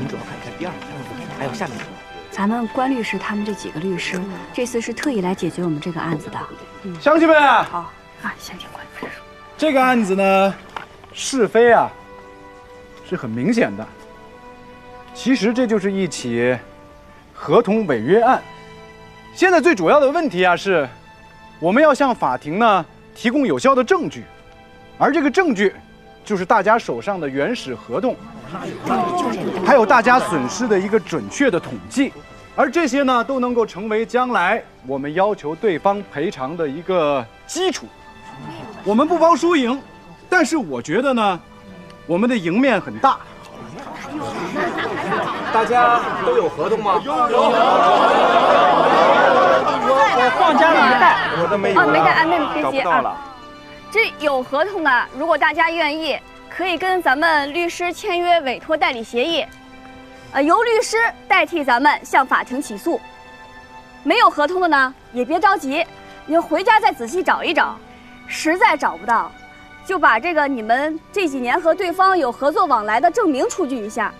来，你主要看看第二条，还有下面这个。咱们关律师他们这几个律师，这次是特意来解决我们这个案子的。乡亲们，好啊，先听关律师说。这个案子呢，是非啊，是很明显的。其实这就是一起合同违约案。现在最主要的问题啊是，我们要向法庭呢提供有效的证据，而这个证据就是大家手上的原始合同，还有大家损失的一个准确的统计，而这些呢都能够成为将来我们要求对方赔偿的一个基础。我们不包输赢，但是我觉得呢，我们的赢面很大。大家都有合同吗？有有有。我放家里没带，我的没有。哦，没带啊，那别急啊。这有合同的，如果大家愿意，可以跟咱们律师签约委托代理协议，呃，由律师代替咱们向法庭起诉。没有合同的呢，也别着急，你回家再仔细找一找，实在找不到，就把这个你们这几年和对方有合作往来的证明出具一下。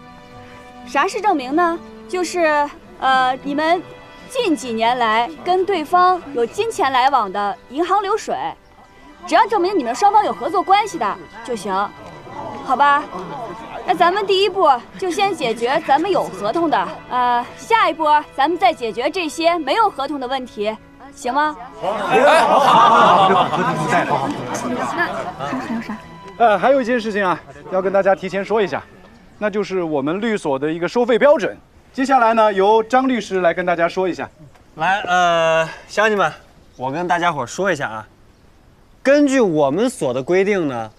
啥是证明呢？就是呃，你们近几年来跟对方有金钱来往的银行流水。只要证明你们双方有合作关系的就行，好吧？那咱们第一步就先解决咱们有合同的，呃，下一步咱们再解决这些没有合同的问题，行吗？好，好，好，好，好，合同都带了。那还有啥？呃，还有一件事情啊，要跟大家提前说一下，那就是我们律所的一个收费标准。接下来呢，由张律师来跟大家说一下。来，呃，乡亲们，我跟大家伙说一下啊。根据我们所的规定呢，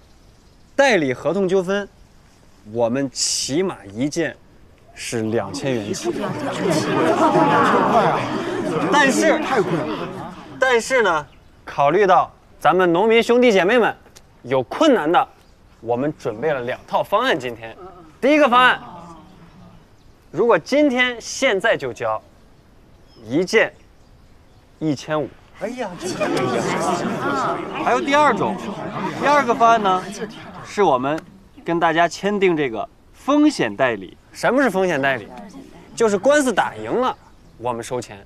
代理合同纠纷，我们起码一件是两千元起。但是太贵了。但是呢，考虑到咱们农民兄弟姐妹们有困难的，我们准备了两套方案。今天，第一个方案，如果今天现在就交，一件一千五。哎呀，还有第二种，第二个方案呢，是我们跟大家签订这个风险代理。什么是风险代理？就是官司打赢了，我们收钱，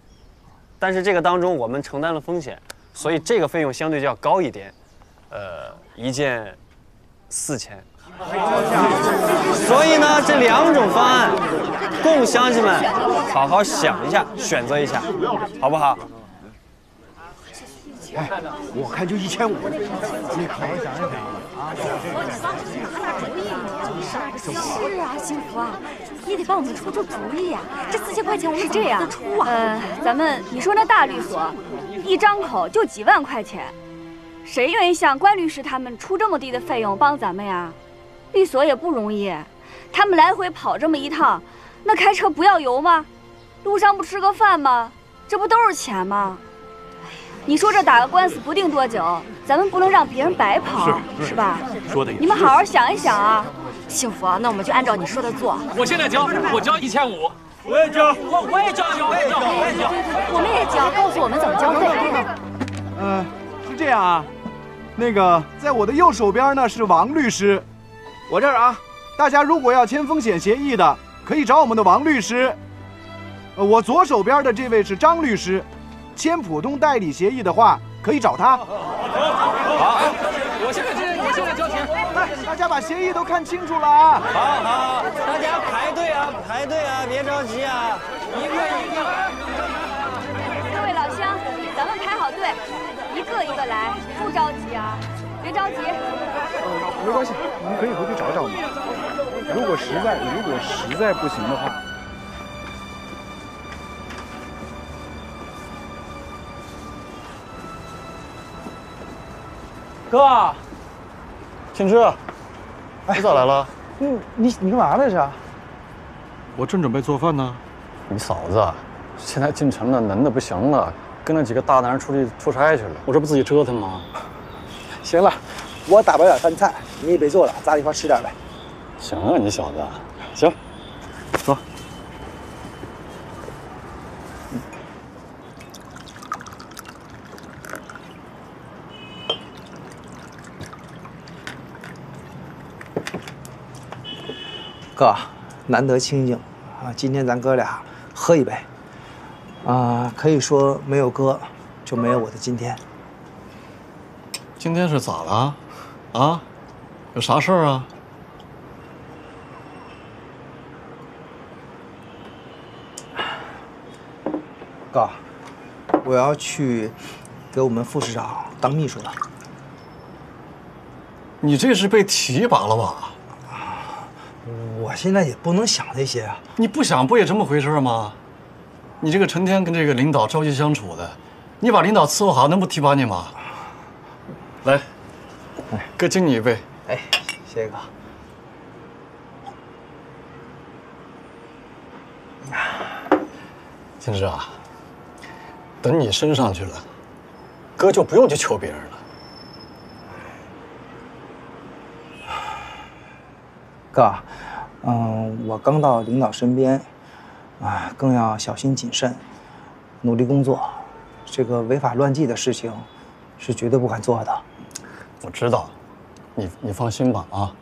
但是这个当中我们承担了风险，所以这个费用相对就要高一点，呃，一件四千。所以呢，这两种方案，供乡亲们好好想一下，选择一下，好不好？哎，我看就一千五，你好好想想啊！你帮我拿拿主意是啊，幸福啊，你得帮我们出出主意呀！这四千块钱我们是这样出啊？呃，咱们你说那大律所，一张口就几万块钱，谁愿意向关律师他们出这么低的费用帮咱们呀？律所也不容易，他们来回跑这么一趟，那开车不要油吗？路上不吃个饭吗？这不都是钱吗？你说这打个官司不定多久，咱们不能让别人白跑，是吧？说的也你们好好想一想啊！幸福，啊那我们就按照你说的做。我现在交，我交一千五。我也交，我我也交，我也交，我也交。我们也交，告诉我们怎么交费。嗯，是这样啊，那个在我的右手边呢是王律师，我这儿啊，大家如果要签风险协议的，可以找我们的王律师。呃，我左手边的这位是张律师。签普通代理协议的话，可以找他。好，我现在交，我现在交钱。来，大家把协议都看清楚了啊！好好，大家排队啊，排队啊，别着急啊，一个一个。各位老乡，咱们排好队，一个一个来，不着急啊，别着急。没关系，你们可以回去找找嘛。如果实在如果实在不行的话。哥，庆之，你咋来了？你，你你干嘛来着？我正准备做饭呢。你嫂子现在进城了，能的不行了，跟那几个大男人出去出差去了。我这不自己折腾吗？行了，我打包点饭菜，你也别做了，咱俩一块吃点呗。行啊，你小子，行，走。哥，难得清静啊，今天咱哥俩喝一杯啊，可以说没有哥就没有我的今天。今天是咋了？啊？有啥事儿啊？哥，我要去给我们副市长当秘书了。你这是被提拔了吧？我现在也不能想那些啊。你不想不也这么回事吗？你这个成天跟这个领导朝夕相处的，你把领导伺候好，能不提拔你吗？来，哥敬你一杯。哎，谢谢哥。金枝啊，等你升上去了，哥就不用去求别人了。哥，嗯，我刚到领导身边，啊，更要小心谨慎，努力工作。这个违法乱纪的事情，是绝对不敢做的。我知道，你你放心吧啊，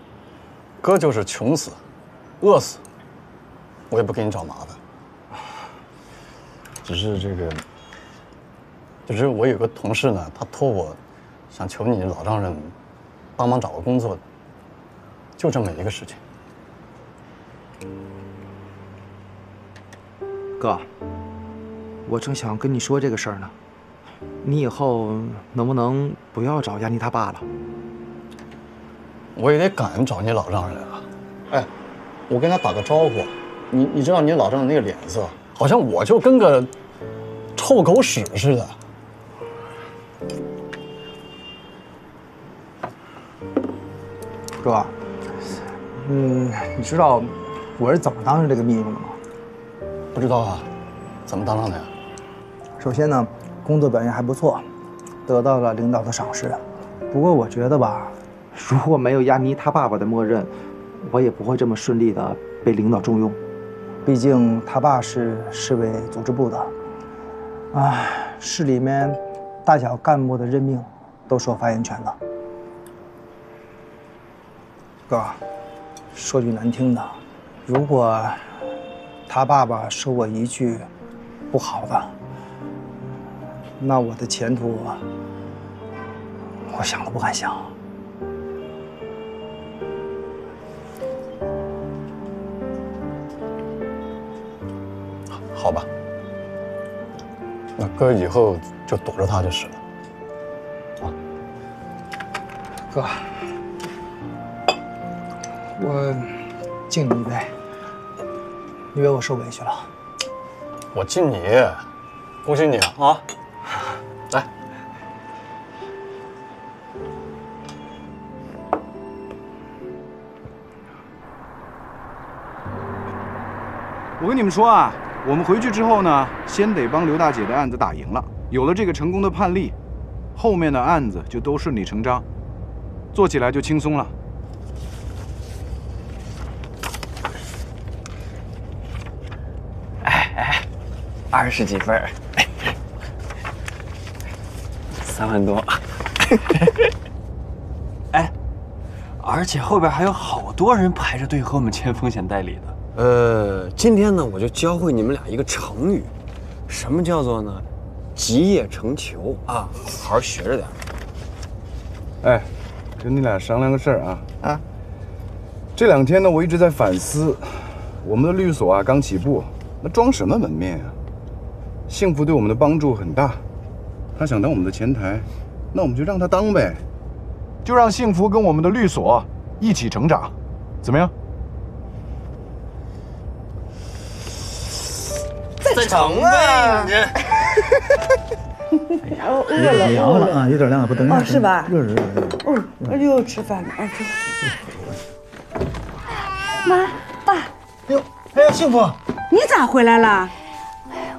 哥就是穷死、饿死，我也不给你找麻烦。只是这个，只是我有个同事呢，他托我，想求你老丈人帮忙找个工作，就这么一个事情。哥，我正想跟你说这个事儿呢，你以后能不能不要找亚妮他爸了？我也得敢找你老丈人啊！哎，我跟他打个招呼，你你知道你老丈人那个脸色，好像我就跟个臭狗屎似的。哥，嗯，你知道我是怎么当上这个秘书的吗？不知道啊，怎么当上的呀？首先呢，工作表现还不错，得到了领导的赏识。不过我觉得吧，如果没有亚妮她爸爸的默认，我也不会这么顺利的被领导重用。毕竟他爸是市委组织部的，啊，市里面大小干部的任命都是有发言权的。哥，说句难听的，如果他爸爸说我一句不好的，那我的前途，我想都不敢想。好吧，那哥以后就躲着他就是了。哥，我敬你一杯，因为我受委屈了。我敬你，恭喜你啊！啊，来，我跟你们说啊，我们回去之后呢，先得帮刘大姐的案子打赢了，有了这个成功的判例，后面的案子就都顺理成章，做起来就轻松了。二十几份儿，三万多。哎，而且后边还有好多人排着队和我们签风险代理的。呃，今天呢，我就教会你们俩一个成语，什么叫做呢？集腋成裘啊！好好学着点。哎，跟你俩商量个事儿啊啊！这两天呢，我一直在反思，我们的律所啊刚起步，那装什么门面啊？幸福对我们的帮助很大，他想当我们的前台，那我们就让他当呗，就让幸福跟我们的律所一起成长，怎么样？再成呗！哦，饿了，凉了啊，有点凉，不等一下。哦，是吧？热热热热。哦，哎呦，吃饭了啊！吃。妈，爸，哎呦，哎呀，幸福，你咋回来了？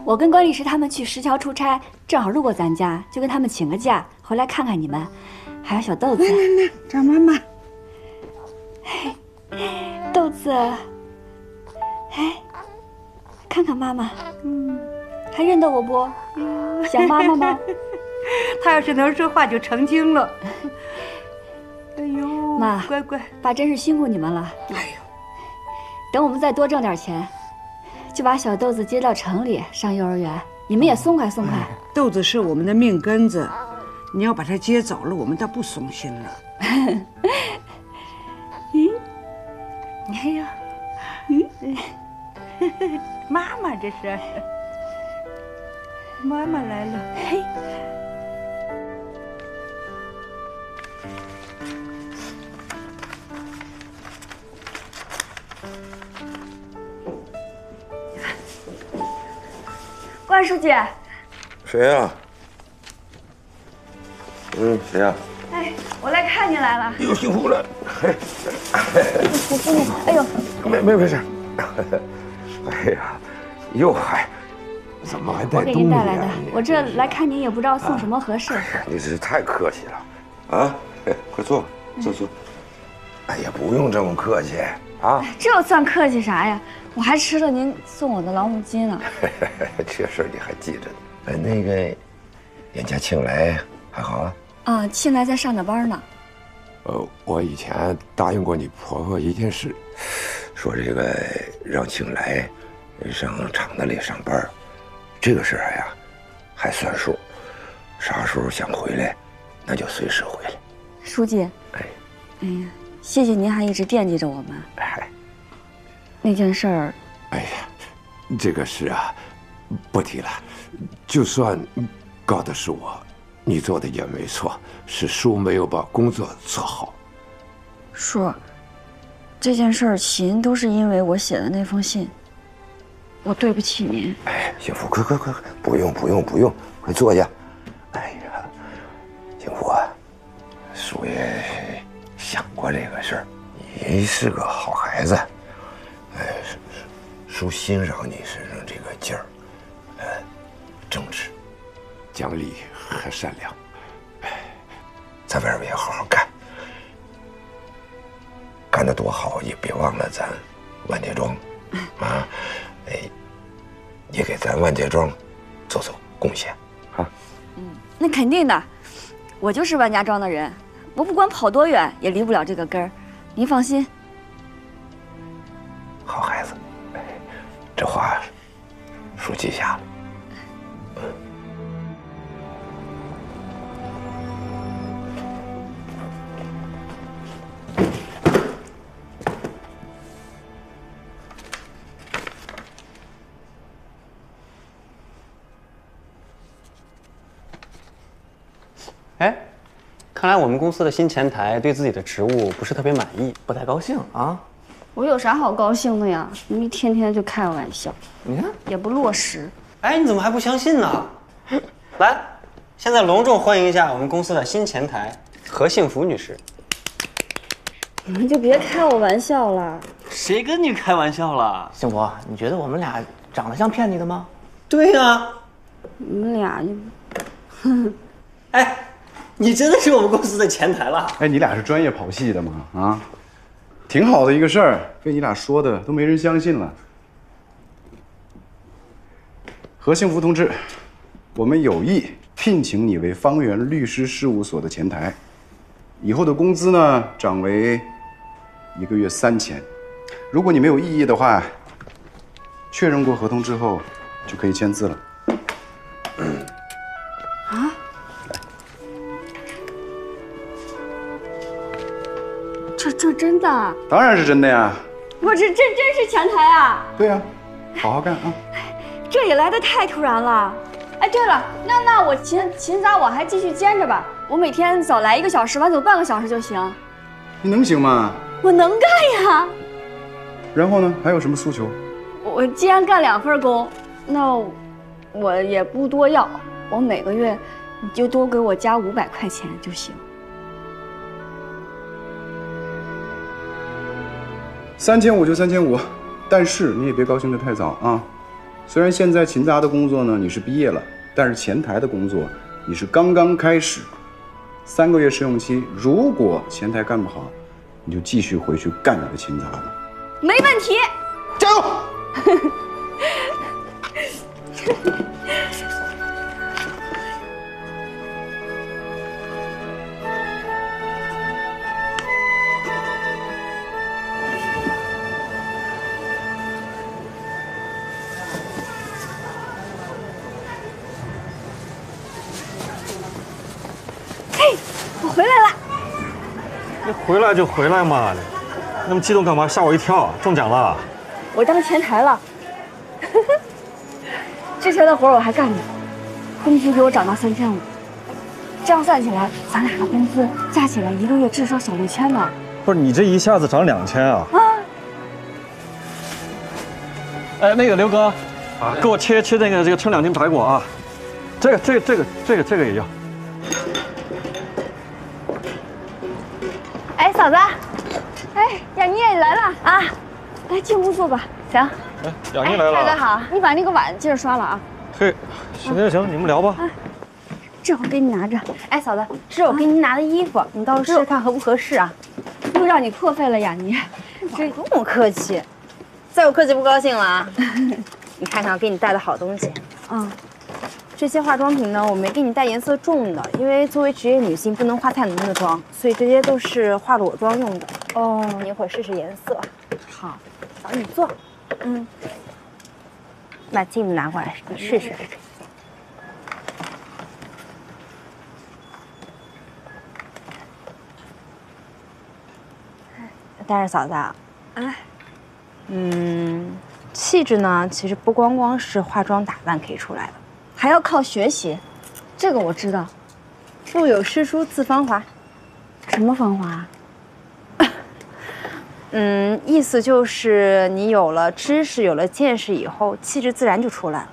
我跟关律师他们去石桥出差，正好路过咱家，就跟他们请个假，回来看看你们，还有小豆子。来来来，找妈妈。豆子，哎，看看妈妈，嗯，还认得我不？想妈妈吗？他要是能说话，就成精了。哎呦，妈，乖乖，爸真是辛苦你们了。哎呦，等我们再多挣点钱，就把小豆子接到城里上幼儿园。你们也松快松快。豆子是我们的命根子，你要把他接走了，我们倒不松心了。咦，哎呀，嗯，妈妈这是，妈妈来了。嘿。关书记，谁呀、嗯，谁呀、哎，我来看您来了。又辛苦了。哎呦，没没没事。哎呀，又还怎么还我带东西给您带来的啊？。我这来看您也不知道送什么合适。你这太客气了，啊！哎，快坐，坐坐。哎呀，不用这么客气啊！这算客气啥呀？我还吃了您送我的老母鸡呢。这事儿你还记着呢？哎，那个，人家庆来还好啊？啊，庆来在上着班呢。呃，我以前答应过你婆婆一件事，说这个让庆来上厂子里上班，这个事儿呀还算数，啥时候想回来，那就随时回来。书记，哎，哎呀，谢谢您还一直惦记着我们。哎，那件事儿，哎呀，这个事啊，不提了。就算告的是我，你做的也没错，是叔没有把工作做好。叔，这件事儿起因都是因为我写的那封信。我对不起您。哎，幸福，快快快，不用不用不用，快坐下。哎呀，幸福啊，叔也想过这个事儿，你是个好孩子，哎，叔叔欣赏你身上这个劲儿，呃，正直、讲理和善良，哎，在外面也好好干，干得多好，也别忘了咱万家庄，啊，哎，也给咱万家庄做做贡献，啊。那肯定的，我就是万家庄的人，我不管跑多远也离不了这个根儿。您放心。好孩子，哎，这话叔记下了。哎，看来我们公司的新前台对自己的职务不是特别满意，不太高兴啊。我有啥好高兴的呀？你们一天天就开玩笑，你看，也不落实。哎，你怎么还不相信呢？来，现在隆重欢迎一下我们公司的新前台何幸福女士。你们就别开我玩笑了。谁跟你开玩笑了？幸福，你觉得我们俩长得像骗你的吗？对呀、你们俩就，哎，你真的是我们公司的前台了。哎，你俩是专业跑戏的吗？啊，挺好的一个事儿，被你俩说的都没人相信了。何幸福同志，我们有意聘请你为方圆律师事务所的前台，以后的工资呢涨为一个月三千。如果你没有异议的话，确认过合同之后就可以签字了。这这真的？当然是真的呀。我这这真是前台啊！对呀、好好干啊！这也来的太突然了。哎，对了，那那我勤勤杂我还继续兼着吧，我每天早来一个小时，晚走半个小时就行。你能行吗？我能干呀！然后呢？还有什么诉求？我既然干两份工，那我也不多要，我每个月你就多给我加五百块钱就行。三千五就三千五，但是你也别高兴得太早啊。虽然现在勤杂的工作呢你是毕业了，但是前台的工作你是刚刚开始，三个月试用期，如果前台干不好，你就继续回去干你的勤杂了。没问题，加油！回来就回来嘛，那么激动干嘛？吓我一跳！中奖了？我当前台了。之前的活我还干着，工资给我涨到三千五。这样算起来，咱俩的工资加起来一个月至少小六千呢。不是你这一下子涨两千啊？啊！哎，那个刘哥，啊，给我切切那个这个称两斤排骨啊，这个这个这个这个这个也要。嫂子，哎，雅妮也来了啊，来进屋坐吧。行。哎，雅妮来了。大哥好，你把那个碗接着刷了啊。嘿，行行行，你们聊吧。这我给你拿着。哎，嫂子，这是我给您拿的衣服，你到时候试试看合不合适啊。又让你破费了，雅妮。这不用客气，再不客气不高兴了啊。你看看我给你带的好东西。嗯。这些化妆品呢，我没给你带颜色重的，因为作为职业女性不能化太浓的妆，所以这些都是化裸妆用的。哦。你一会儿试试颜色。好。嫂，你坐。嗯。把镜子拿过来，你试试。但是嫂子，啊，嗯，气质呢，其实不光光是化妆打扮可以出来的，还要靠学习。这个我知道。腹有诗书自芳华。什么芳华？嗯，意思就是你有了知识，有了见识以后，气质自然就出来了。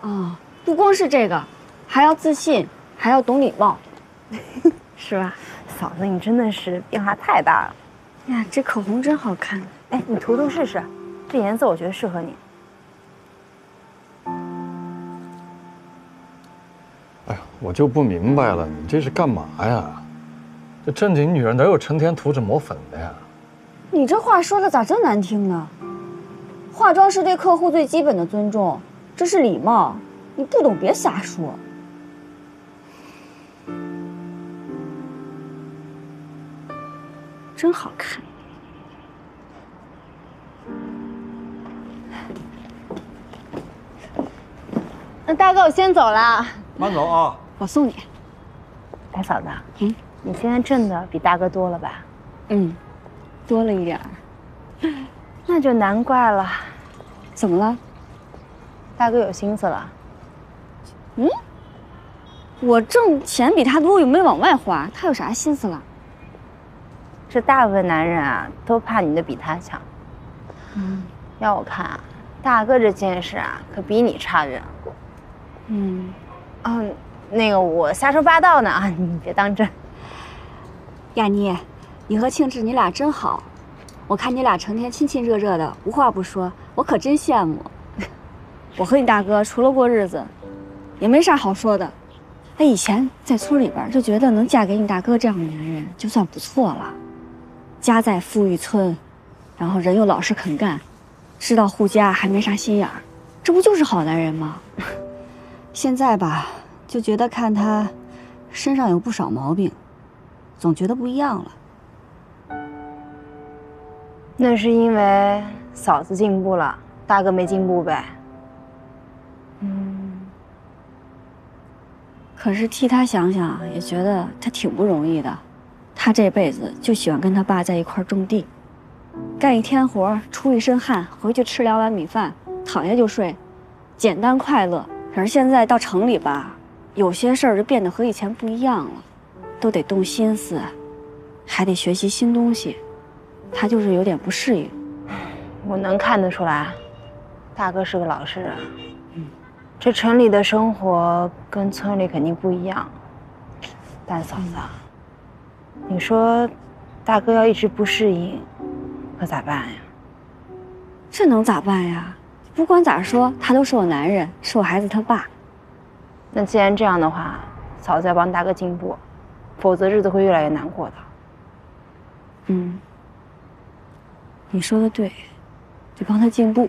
哦，不光是这个，还要自信，还要懂礼貌，是吧？嫂子，你真的是变化太大了。呀，这口红真好看！哎，你涂涂试试，这颜色我觉得适合你。我就不明白了，你这是干嘛呀？这正经女人哪有成天涂着抹粉的呀？你这话说的咋这难听呢？化妆是对客户最基本的尊重，这是礼貌，你不懂别瞎说。真好看。那大哥，我先走了。慢走啊！我送你。哎，嫂子，嗯，你现在挣的比大哥多了吧？嗯，多了一点儿。那就难怪了。怎么了？大哥有心思了。嗯？我挣钱比他多，又没往外花，他有啥心思了？这大部分男人啊，都怕你的比他强。嗯，要我看啊，大哥这见识啊，可比你差远了。嗯，嗯，那个我瞎说八道呢啊，你别当真。亚妮，你和庆志你俩真好，我看你俩成天亲亲热热的，无话不说，我可真羡慕。我和你大哥除了过日子，也没啥好说的。他以前在村里边就觉得能嫁给你大哥这样的男人就算不错了。家在富裕村，然后人又老实肯干，知道护家还没啥心眼儿，这不就是好男人吗？现在吧，就觉得看他身上有不少毛病，总觉得不一样了。那是因为嫂子进步了，大哥没进步呗。嗯。可是替他想想，也觉得他挺不容易的。他这辈子就喜欢跟他爸在一块种地，干一天活出一身汗，回去吃两碗米饭，躺下就睡，简单快乐。可是现在到城里吧，有些事儿就变得和以前不一样了，都得动心思，还得学习新东西，他就是有点不适应。我能看得出来，大哥是个老实人。嗯，这城里的生活跟村里肯定不一样，但嫂子。你说，大哥要一直不适应，可咋办呀？这能咋办呀？不管咋说，他都是我男人，是我孩子他爸。那既然这样的话，嫂子要帮大哥进步，否则日子会越来越难过的。嗯，你说的对，得帮他进步。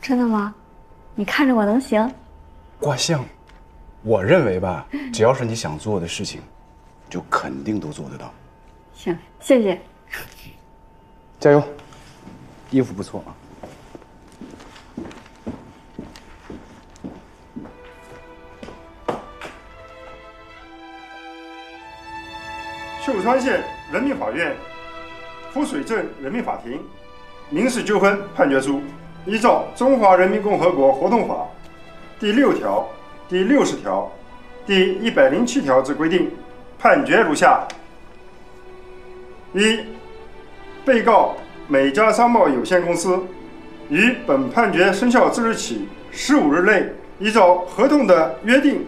真的吗？你看着我能行？卦象，我认为吧，只要是你想做的事情，就肯定都做得到。行，谢谢。加油！衣服不错啊。秀川县人民法院浮水镇人民法庭民事纠纷判决书，依照《中华人民共和国合同法》第六条、第六十条、第一百零七条之规定，判决如下：一、被告美家商贸有限公司于本判决生效之日起十五日内，依照合同的约定，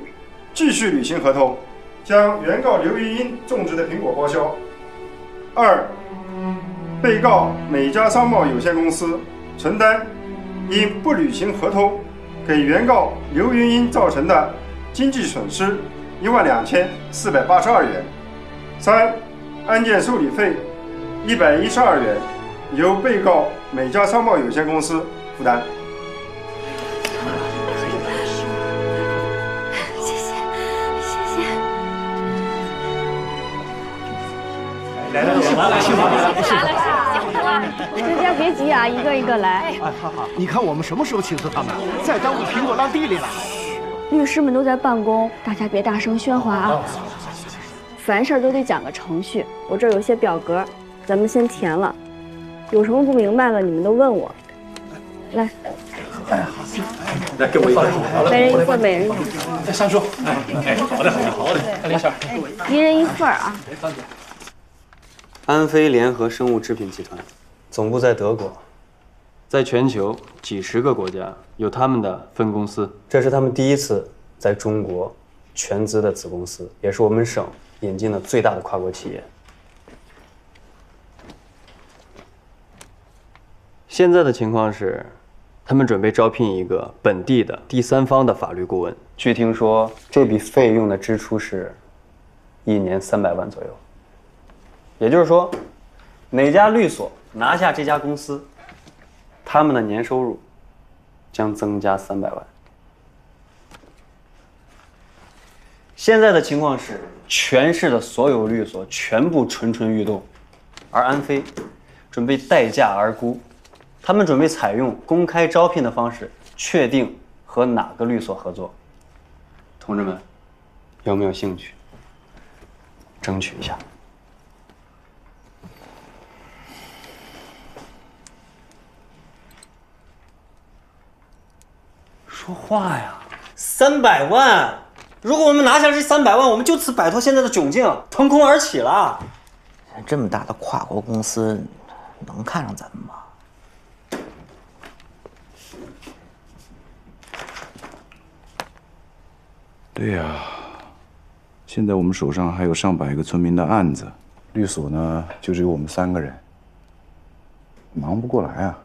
继续履行合同。将原告刘玉英种植的苹果包销。二，被告美家商贸有限公司承担因不履行合同给原告刘云英造成的经济损失一万两千四百八十二元。三，案件受理费一百一十二元，由被告美家商贸有限公司负担。谢谢，谢谢。来了，来来来了，大家急啊，一个一个来。哎，好好，你看我们什么时候请辞他们？再耽误苹果烂地里了。律师们都在办公，大家别大声喧哗啊。凡事都得讲个程序，我这儿有些表格，咱们先填了。有什么不明白的，你们都问我。来，哎，好，来给我一份，每人一份，每人一份。哎，三叔，哎，哎，好的，好的，好的，林婶，一人一份啊。安飞联合生物制品集团，总部在德国，在全球几十个国家有他们的分公司。这是他们第一次在中国全资的子公司，也是我们省引进的最大的跨国企业。现在的情况是，他们准备招聘一个本地的第三方的法律顾问。据听说，这笔费用的支出是一年三百万左右。也就是说，哪家律所拿下这家公司，他们的年收入将增加三百万。现在的情况是，全市的所有律所全部蠢蠢欲动，而安飞准备待价而沽，他们准备采用公开招聘的方式，确定和哪个律所合作。同志们，有没有兴趣？争取一下。说话呀！三百万，如果我们拿下这三百万，我们就此摆脱现在的窘境，腾空而起了。这么大的跨国公司，能看上咱们吗？对呀，现在我们手上还有上百个村民的案子，律所呢就只有我们三个人，忙不过来啊。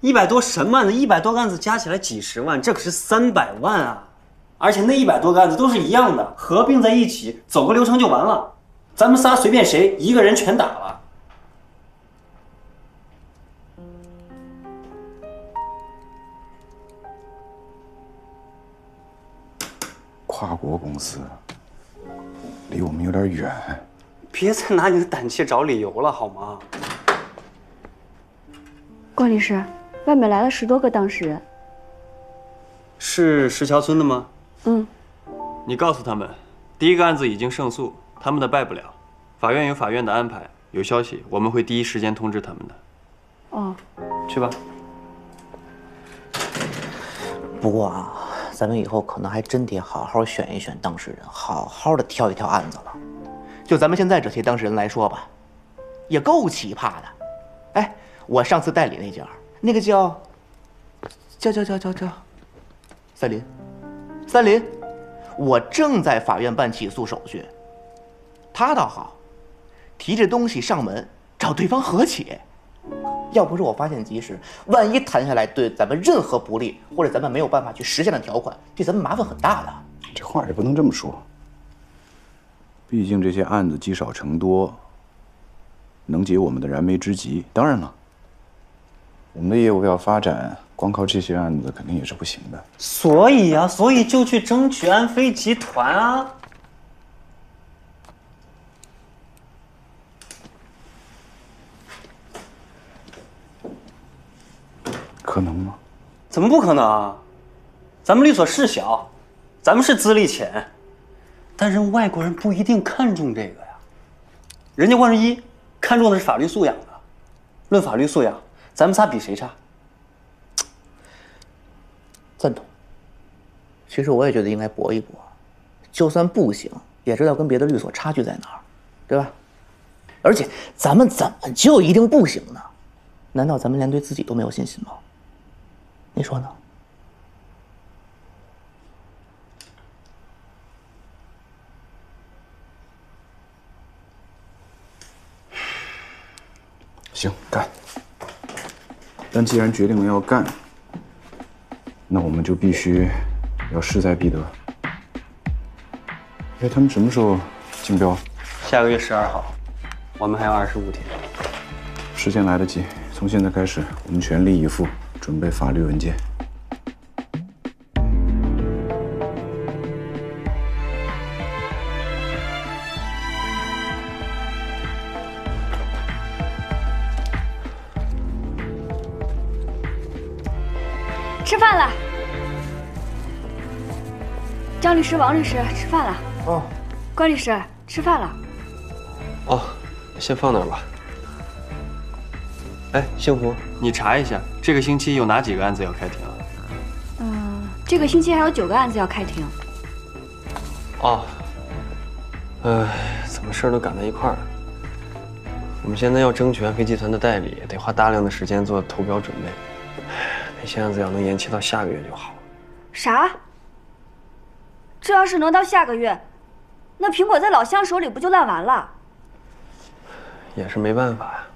一百多什么案子？一百多个案子加起来几十万，这可是三百万啊！而且那一百多个案子都是一样的，合并在一起，走个流程就完了。咱们仨随便谁一个人全打了。跨国公司离我们有点远，别再拿你的胆怯找理由了，好吗？郭律师，外面来了十多个当事人。是石桥村的吗？嗯，你告诉他们，第一个案子已经胜诉，他们的败不了，法院有法院的安排，有消息我们会第一时间通知他们的。哦，去吧。不过啊，咱们以后可能还真得好好选一选当事人，好好的挑一挑案子了。就咱们现在这些当事人来说吧，也够奇葩的。哎，我上次代理那家，那个叫叫叫叫叫叫三林，三林，我正在法院办起诉手续。他倒好，提着东西上门找对方和解。要不是我发现及时，万一谈下来对咱们任何不利，或者咱们没有办法去实现的条款，对咱们麻烦很大的。这话也不能这么说。毕竟这些案子积少成多，能解我们的燃眉之急。当然了，我们的业务要发展，光靠这些案子肯定也是不行的。所以啊、所以就去争取安飞集团啊。可能吗？怎么不可能啊？咱们律所是小，咱们是资历浅，但是外国人不一定看重这个呀。人家万一看重的是法律素养呢？论法律素养，咱们仨比谁差？赞同。其实我也觉得应该搏一搏，就算不行，也知道跟别的律所差距在哪儿，对吧？而且咱们怎么就一定不行呢？难道咱们连对自己都没有信心吗？你说呢？行，干。但既然决定了要干，那我们就必须要势在必得。哎，他们什么时候竞标？下个月十二号，我们还有二十五天。时间来得及，从现在开始，我们全力以赴准备法律文件。律师、王律师，吃饭了。哦。关律师，吃饭了。哦，先放那儿吧。哎，幸福，你查一下这个星期有哪几个案子要开庭啊？嗯，这个星期还有九个案子要开庭。哦，哎，怎么事儿都赶在一块儿了？我们现在要争取安飞集团的代理，得花大量的时间做投标准备。那些案子要能延期到下个月就好。啥？这要是能到下个月，那苹果在老乡手里不就烂完了？也是没办法呀。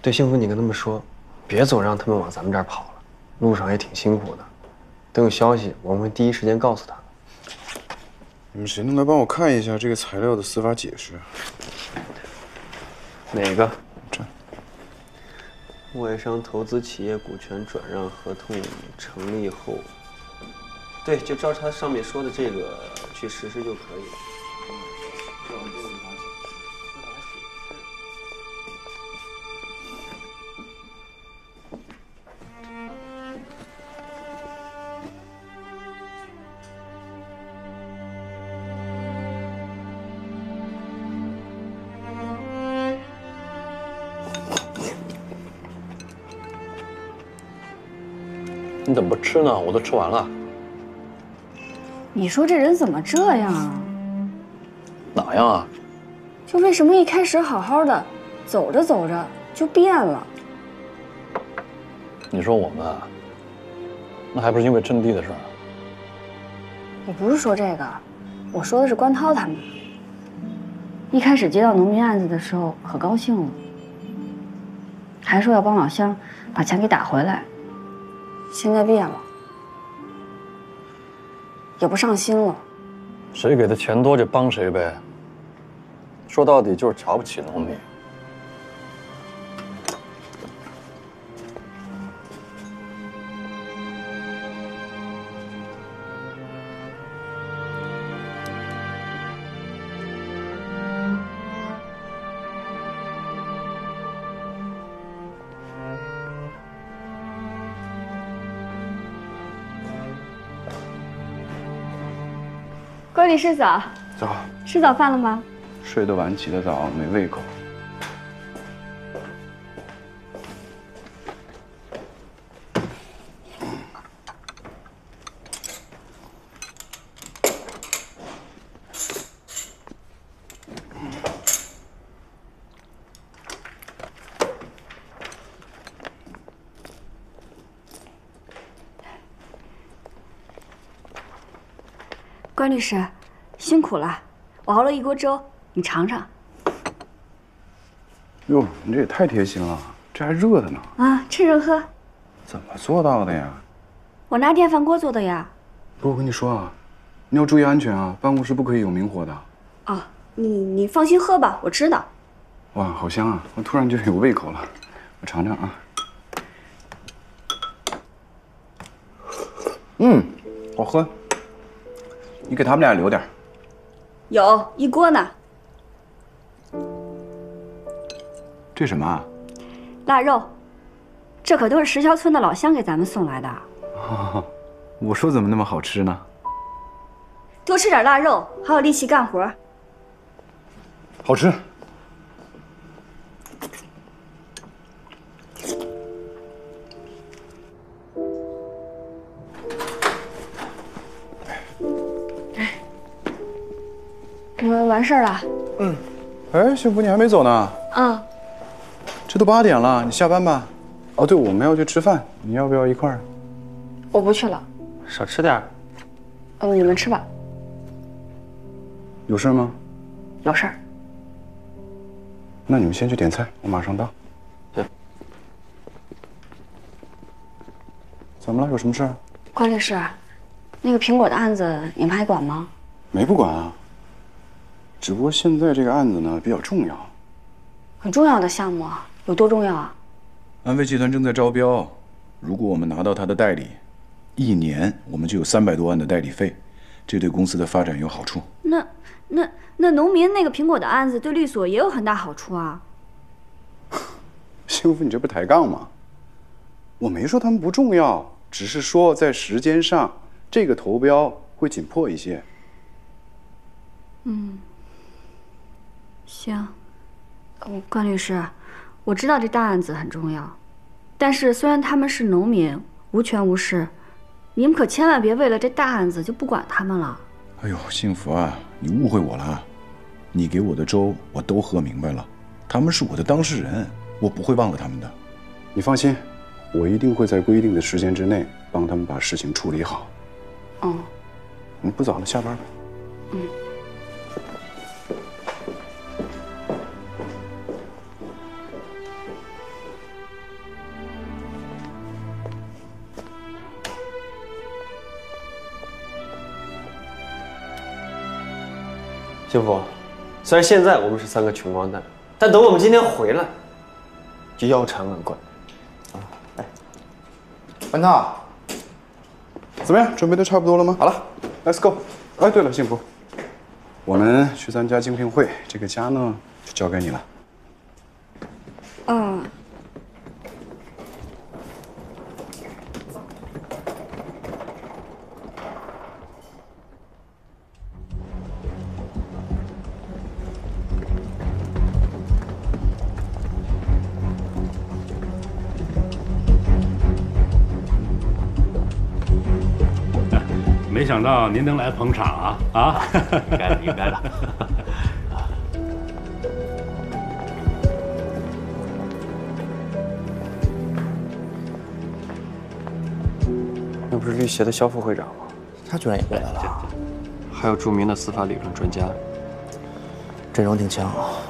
对，幸福，你跟他们说，别总让他们往咱们这儿跑了，路上也挺辛苦的。等有消息，我们会第一时间告诉他。你们谁能来帮我看一下这个材料的司法解释？哪个？这。外商投资企业股权转让合同成立后，对，就照他上面说的这个去实施就可以了。你怎么不吃呢？我都吃完了。你说这人怎么这样啊？哪样啊？就为什么一开始好好的，走着走着就变了？你说我们啊，那还不是因为阵地的事儿？我不是说这个，我说的是关涛他们。一开始接到农民案子的时候可高兴了，还说要帮老乡把钱给打回来。现在变了，也不上心了。谁给的钱多就帮谁呗。说到底就是瞧不起农民。关律师早，早，吃早饭了吗？睡得晚，起得早，没胃口。关律师，辛苦了，我熬了一锅粥，你尝尝。哟，你这也太贴心了，这还热的呢。啊，趁热喝。怎么做到的呀？我拿电饭锅做的呀。不是我跟你说啊，你要注意安全啊，办公室不可以有明火的。啊，你你放心喝吧，我知道。哇，好香啊！我突然就有胃口了，我尝尝啊。嗯，好喝。你给他们俩留点。有一锅呢，这什么啊？腊肉，这可都是石桥村的老乡给咱们送来的。哦，我说怎么那么好吃呢？多吃点腊肉，还有力气干活。好吃。完事儿了。嗯。哎，幸福，你还没走呢？嗯。这都八点了，你下班吧。哦，对，我们要去吃饭，你要不要一块儿？我不去了。少吃点。嗯，你们吃吧。有事吗？有事儿。那你们先去点菜，我马上到。对。怎么了？有什么事？关律师，那个苹果的案子你们还管吗？没不管啊。只不过现在这个案子呢比较重要。很重要的项目，有多重要啊？安飞集团正在招标，如果我们拿到他的代理，一年我们就有三百多万的代理费，这对公司的发展有好处。那那那农民那个苹果的案子对律所也有很大好处啊。幸福，你这不抬杠吗？我没说他们不重要，只是说在时间上，这个投标会紧迫一些。嗯，行。嗯，关律师，我知道这大案子很重要，但是虽然他们是农民，无权无势，你们可千万别为了这大案子就不管他们了。哎呦，幸福啊，你误会我了，你给我的粥我都喝明白了，他们是我的当事人，我不会忘了他们的。你放心，我一定会在规定的时间之内帮他们把事情处理好。哦，你不早了，下班吧。嗯。幸福，虽然现在我们是三个穷光蛋，但等我们今天回来，就腰缠万贯。啊，哎，班涛，怎么样？准备的差不多了吗？好了，Let's go。哎，对了，幸福，我们去参加竞聘会，这个家呢就交给你了。嗯。想到您能来捧场啊！啊，应该的，应该的。那不是律协的肖副会长吗？他居然也过来了。还有著名的司法理论专家，阵容挺强。进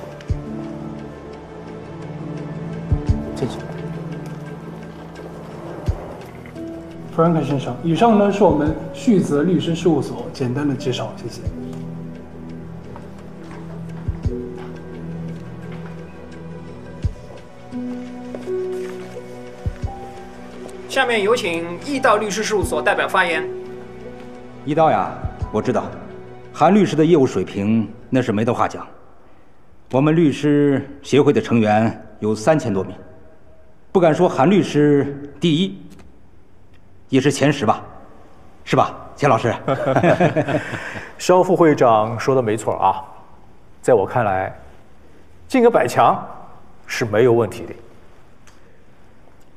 弗兰克先生，以上呢是我们旭泽律师事务所简单的介绍，谢谢。下面有请易道律师事务所代表发言。易道呀，我知道，韩律师的业务水平那是没得话讲。我们律师协会的成员有三千多名，不敢说韩律师第一，也是前十吧，是吧，钱老师？肖副会长说的没错啊，在我看来，进个百强是没有问题的。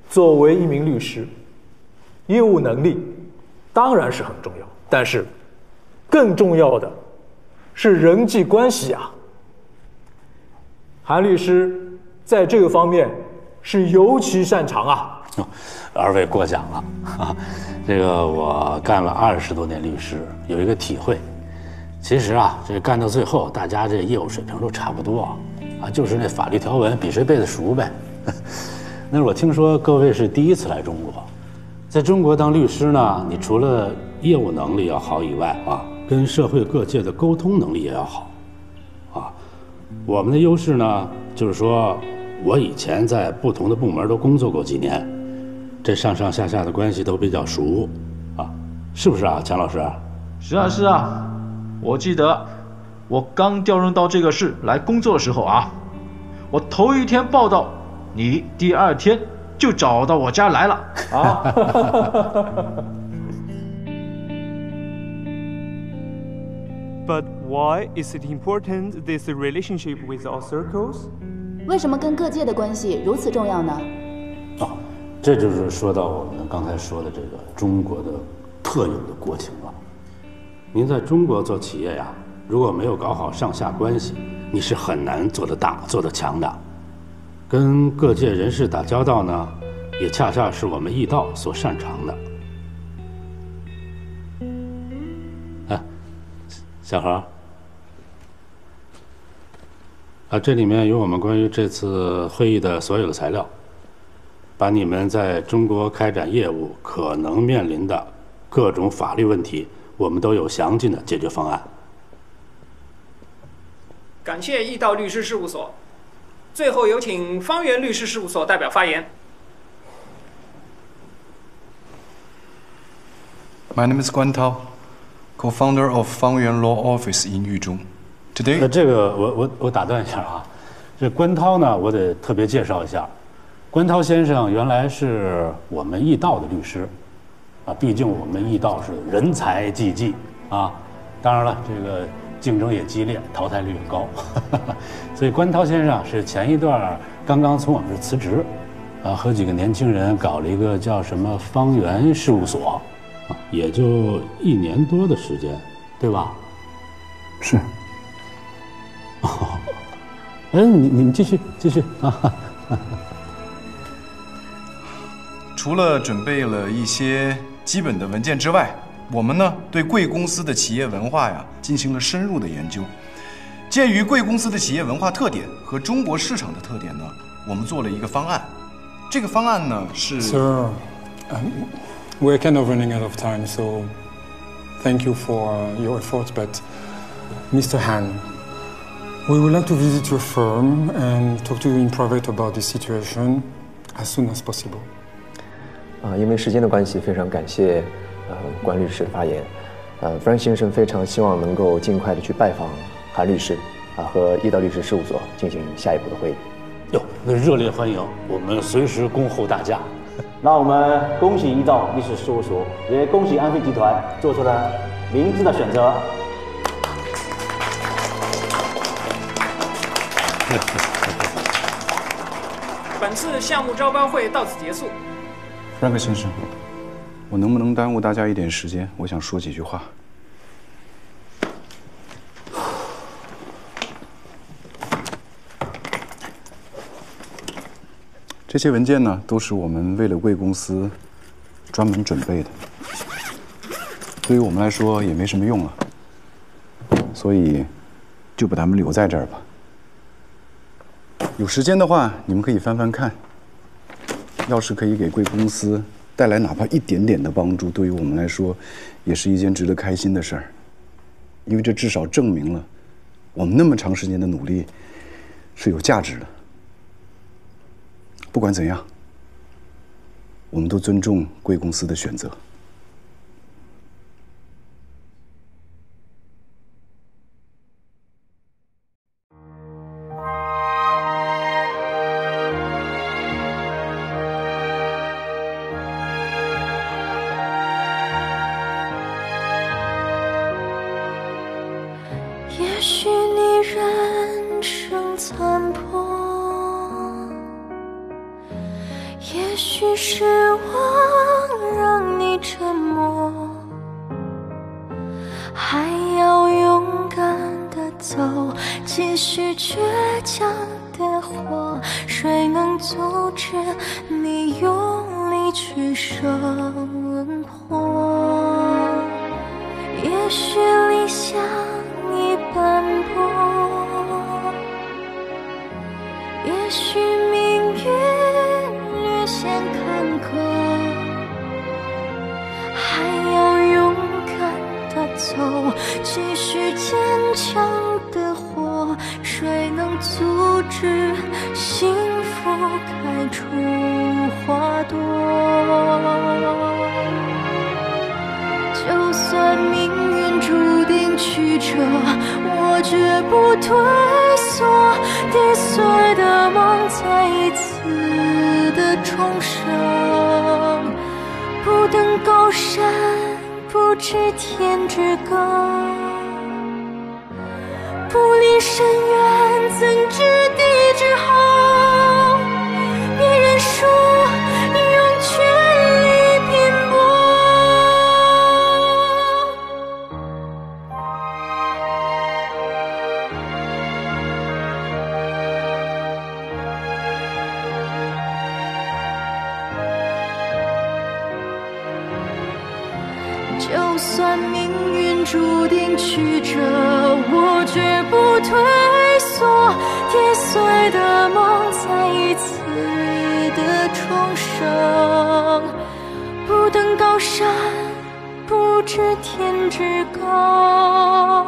作为一名律师，业务能力当然是很重要，但是更重要的是人际关系啊。韩律师在这个方面是尤其擅长啊。二位过奖了啊！这个我干了二十多年律师，有一个体会，其实啊，这干到最后，大家这业务水平都差不多啊，就是那法律条文比谁背的熟呗。那我听说各位是第一次来中国，在中国当律师呢，你除了业务能力要好以外啊，跟社会各界的沟通能力也要好，啊，我们的优势呢，就是说我以前在不同的部门都工作过几年，这上上下下的关系都比较熟，啊，是不是啊，钱老师？是啊是啊，我记得我刚调任到这个市来工作的时候啊，我头一天报道，你第二天就找到我家来了啊。But why is it important this relationship with our circles? 为什么跟各界的关系如此重要呢？啊，这就是说到我们刚才说的这个中国的特有的国情了。您在中国做企业呀，如果没有搞好上下关系，你是很难做得大、做得强的。跟各界人士打交道呢，也恰恰是我们易道所擅长的。哎，小何，啊，这里面有我们关于这次会议的所有的材料，把你们在中国开展业务可能面临的各种法律问题，我们都有详尽的解决方案。感谢易道律师事务所。最后有请方圆律师事务所代表发言。My name is Guan Tao, co-founder of Fangyuan Law Office in Yuzhong. Today, 这个我我我打断一下啊，这关涛呢，我得特别介绍一下，关涛先生原来是我们易道的律师，啊，毕竟我们易道是人才济济啊，当然了，这个竞争也激烈，淘汰率也高，所以关涛先生是前一段刚刚从我们这辞职，啊，和几个年轻人搞了一个叫什么方圆事务所，啊，也就一年多的时间，对吧？是。哦，哎，你你们继续继续啊。除了准备了一些基本的文件之外，我们呢对贵公司的企业文化呀进行了深入的研究。鉴于贵公司的企业文化特点和中国市场的特点呢，我们做了一个方案。这个方案呢是 Sir, we're kind of running out of time, so thank you for your efforts. But, Mr. Han, we would like to visit your firm and talk to you in private about this situation as soon as possible. 啊，因为时间的关系，非常感谢呃关律师的发言。呃，Frank 先生非常希望能够尽快的去拜访韩律师，啊，和易道律师事务所进行下一步的会议。哟，那热烈欢迎，我们随时恭候大驾。那我们恭喜易道律师事务所，也恭喜安飞集团做出了明智的选择。本次项目招标会到此结束。Frank 先生，我能不能耽误大家一点时间？我想说几句话。这些文件呢，都是我们为了贵公司专门准备的，对于我们来说也没什么用了，所以就把它们留在这儿吧。有时间的话，你们可以翻翻看。要是可以给贵公司带来哪怕一点点的帮助，对于我们来说，也是一件值得开心的事儿。因为这至少证明了，我们那么长时间的努力是有价值的。不管怎样，我们都尊重贵公司的选择。算命运注定曲折，我绝不退缩。跌碎的梦，再一次的重生。不登高山，不知天之高。不临深渊，怎知知天之高。